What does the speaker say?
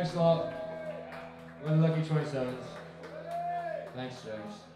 Thanks a lot. We're the Lucky 27s. Thanks, James.